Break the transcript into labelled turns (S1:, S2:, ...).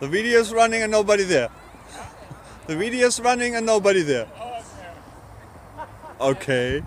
S1: The video's running and nobody there. The video's running and nobody there. Okay.